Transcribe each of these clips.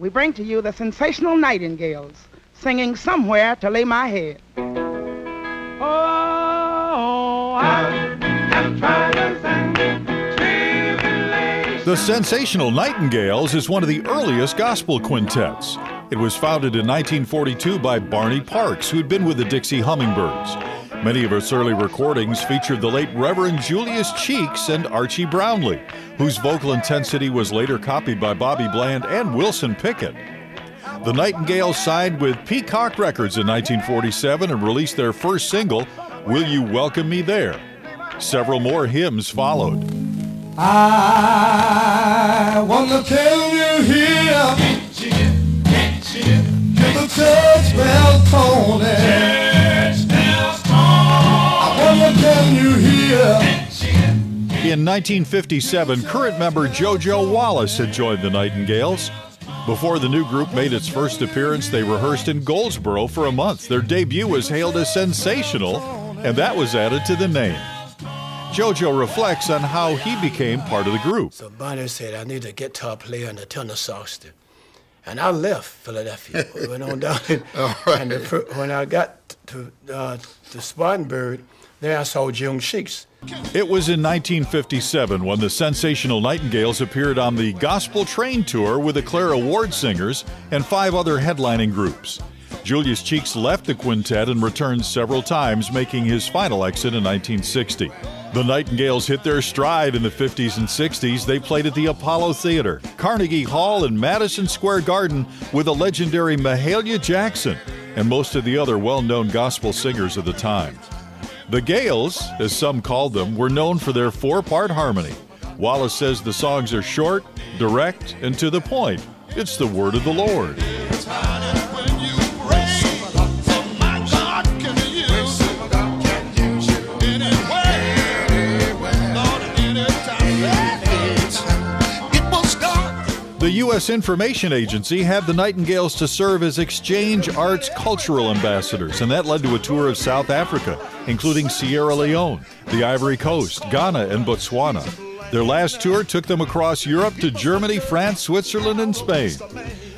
we bring to you the sensational Nightingales singing Somewhere to Lay My Head. Oh, I am trying to sing The Sensational Nightingales is one of the earliest gospel quintets. It was founded in 1942 by Barney Parks, who'd been with the Dixie Hummingbirds. Many of its early recordings featured the late Reverend Julius Cheeks and Archie Brownlee, whose vocal intensity was later copied by Bobby Bland and Wilson Pickett. The Nightingales signed with Peacock Records in 1947 and released their first single, Will You Welcome Me There? Several more hymns followed. I want to tell you here, the church bell tolling. In 1957, current member JoJo Wallace had joined the Nightingales. Before the new group made its first appearance, they rehearsed in Goldsboro for a month. Their debut was hailed as sensational, and that was added to the name. JoJo reflects on how he became part of the group. So Barney said, I need a guitar player and a tenor saxophone. And I left Philadelphia, went on down, and, and the, when I got to, uh, to Spartanburg, there I saw June Cheeks. It was in 1957 when the sensational Nightingales appeared on the Gospel Train Tour with the Clara Ward Singers and five other headlining groups. Julius Cheeks left the quintet and returned several times, making his final exit in 1960. The Nightingales hit their stride in the 50s and 60s. They played at the Apollo Theater, Carnegie Hall, and Madison Square Garden with the legendary Mahalia Jackson and most of the other well known gospel singers of the time. The Gales, as some called them, were known for their four part harmony. Wallace says the songs are short, direct, and to the point. It's the word of the Lord. The U.S. Information Agency had the Nightingales to serve as exchange arts cultural ambassadors, and that led to a tour of South Africa, including Sierra Leone, the Ivory Coast, Ghana, and Botswana. Their last tour took them across Europe to Germany, France, Switzerland, and Spain.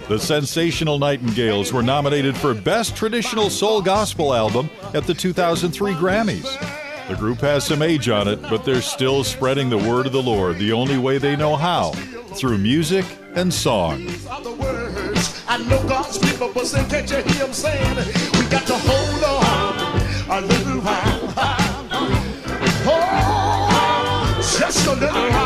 The sensational Nightingales were nominated for Best Traditional Soul Gospel Album at the 2003 Grammys. The group has some age on it, but they're still spreading the word of the Lord the only way they know how through music and song. I know God's people, but say, can't you hear him saying, we got to hold on a little while. Oh, just a little while.